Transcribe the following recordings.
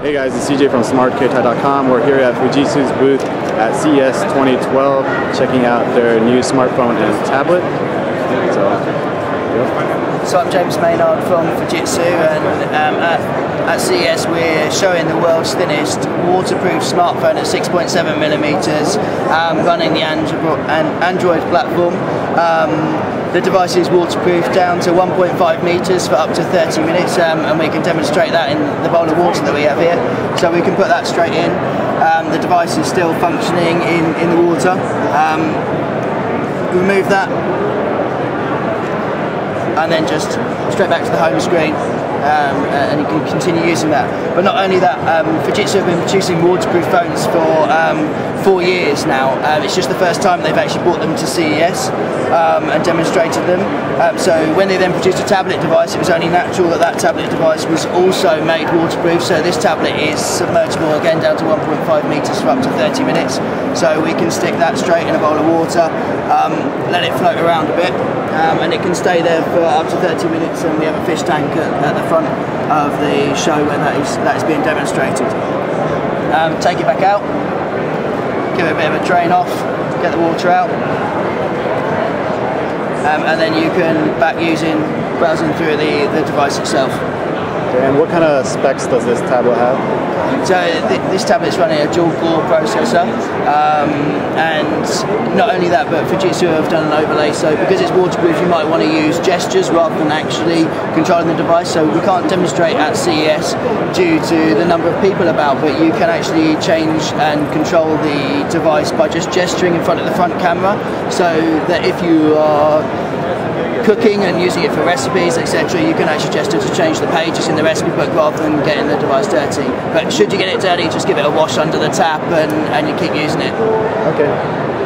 Hey guys, it's CJ from SmartKeitai.com. We're here at Fujitsu's booth at CES 2012, checking out their new smartphone and tablet. So, yep. so I'm James Maynard from Fujitsu, and um, at, at CES we're showing the world's thinnest waterproof smartphone at 6.7 millimeters, um, running the Android, Android platform. Um, the device is waterproof down to 1.5 metres for up to 30 minutes um, and we can demonstrate that in the bowl of water that we have here. So we can put that straight in. Um, the device is still functioning in, in the water. Um, remove that and then just straight back to the home screen um, and you can continue using that. But not only that, um, Fujitsu have been producing waterproof phones for um, four years now. Um, it's just the first time they've actually brought them to CES um, and demonstrated them. Um, so when they then produced a tablet device, it was only natural that that tablet device was also made waterproof. So this tablet is submergible again down to 1.5 meters for up to 30 minutes. So we can stick that straight in a bowl of water, let it float around a bit, and it can stay there for up to 30 minutes. And we have a fish tank at, at the front of the show where that is, that is being demonstrated. Um, take it back out, give it a bit of a drain off, get the water out, um, and then you can back using browsing through the, the device itself. And what kind of specs does this tablet have? So th this tablet's running a dual core processor, um, and not only that, but Fujitsu have done an overlay. So because it's waterproof, you might want to use gestures rather than actually controlling the device. So we can't demonstrate at CES due to the number of people about, but you can actually change and control the device by just gesturing in front of the front camera, so that if you are cooking and using it for recipes, etc., you can actually just to change the pages in the recipe book rather than getting the device dirty. But should you get it dirty, just give it a wash under the tap and, and you keep using it. Okay.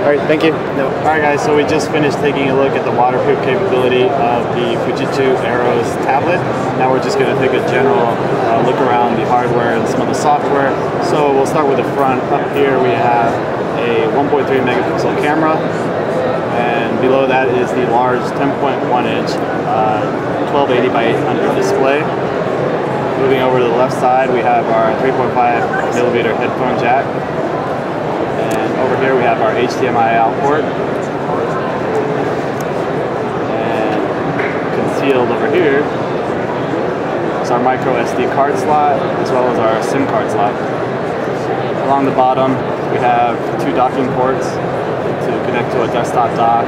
All right, thank you. No. All right, guys, so we just finished taking a look at the waterproof capability of the Fujitsu Arrows tablet. Now we're just going to take a general uh, look around the hardware and some of the software. So we'll start with the front. Up here we have a 1.3 megapixel camera, and below that is the large 10.1 inch uh, 1280 by 800 display. Moving over to the left side, we have our 3.5 millimeter headphone jack. And over here we have our HDMI out port. And concealed over here is our micro SD card slot, as well as our SIM card slot. Along the bottom, we have two docking ports connect to a desktop dock.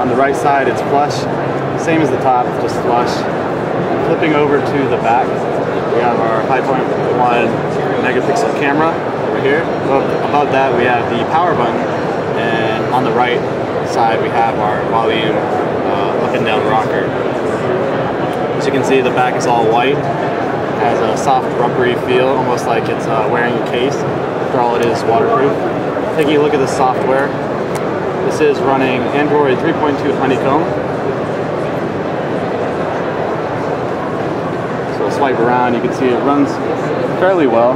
On the right side, it's flush, same as the top, just flush. Flipping over to the back, we have our 5.1 megapixel camera over here. Above that, we have the power button, and on the right side, we have our volume uh, up and down rocker. As you can see, the back is all white, has a soft rubbery feel, almost like it's uh, wearing a case. After all, it is waterproof taking a look at the software. This is running Android 3.2 Honeycomb. So we'll swipe around, you can see it runs fairly well.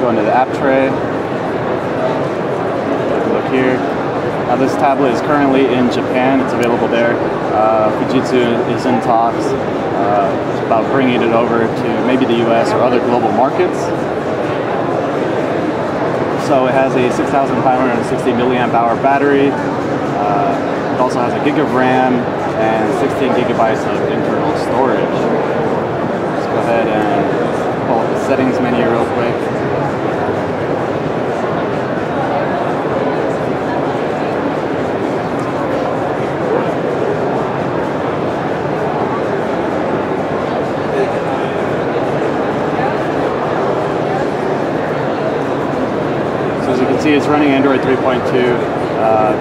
Go into the app tray. Look here. Now this tablet is currently in Japan, it's available there. Uh, Fujitsu is in talks uh, about bringing it over to maybe the US or other global markets. So it has a 6,560 milliamp hour battery. Uh, it also has a gig of RAM and 16 gigabytes of internal storage. Let's go ahead and pull up the settings menu real quick. See it's running Android 3.2. Uh,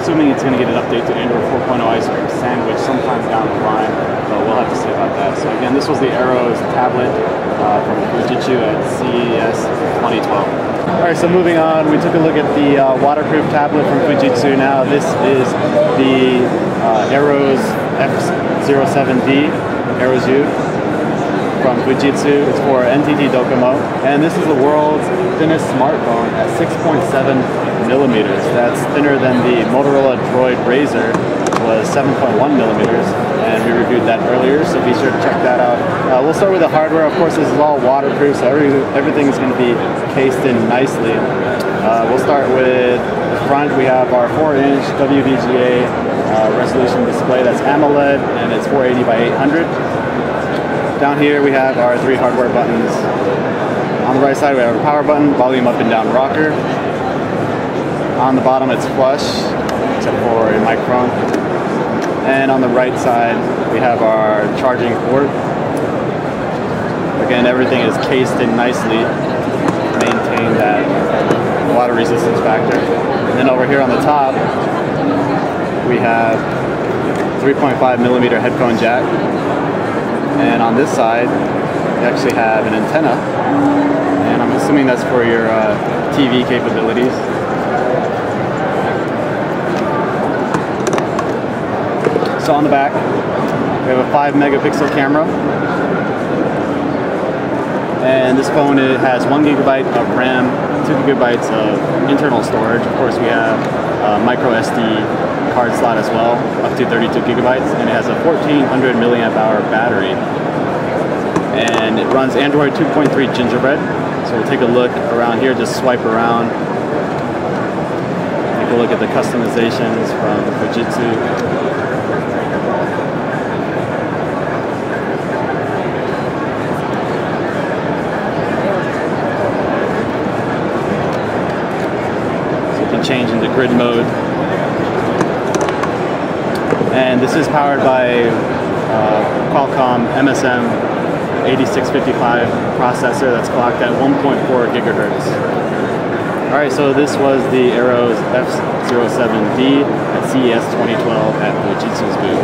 assuming it's going to get an update to Android 4.0 Ice Cream Sandwich sometime down the line, but we'll have to see about that. So again, this was the Arrows tablet uh, from Fujitsu at CES 2012. All right, so moving on, we took a look at the uh, waterproof tablet from Fujitsu. Now this is the uh, Arrows F07D, Arrows U from Fujitsu. It's for NTT Docomo. And this is the world's thinnest smartphone at 6.7 millimeters. That's thinner than the Motorola Droid Razr was 7.1 millimeters, and we reviewed that earlier, so be sure to check that out. Uh, we'll start with the hardware. Of course, this is all waterproof, so every, everything is going to be cased in nicely. Uh, we'll start with the front. We have our 4-inch WVGA uh, resolution display that's AMOLED, and it's 480 by 800. Down here we have our three hardware buttons. On the right side we have a power button, volume up and down rocker. On the bottom it's flush, except for a microphone. And on the right side we have our charging port. Again, everything is cased in nicely, maintain that water resistance factor. And then over here on the top we have 3.5 millimeter headphone jack and on this side, you actually have an antenna. And I'm assuming that's for your uh, TV capabilities. So on the back, we have a 5 megapixel camera. And this phone it has 1 gigabyte of RAM, 2 gigabytes of internal storage. Of course, we have a micro SD card slot as well, up to 32 gigabytes, and it has a 1400 milliamp hour battery. And it runs Android 2.3 Gingerbread. So we'll take a look around here, just swipe around. Take a look at the customizations from Fujitsu. Change into grid mode and this is powered by uh, Qualcomm MSM 8655 processor that's clocked at 1.4 gigahertz. Alright, so this was the Arrows F07D at CES 2012 at Fujitsu's booth.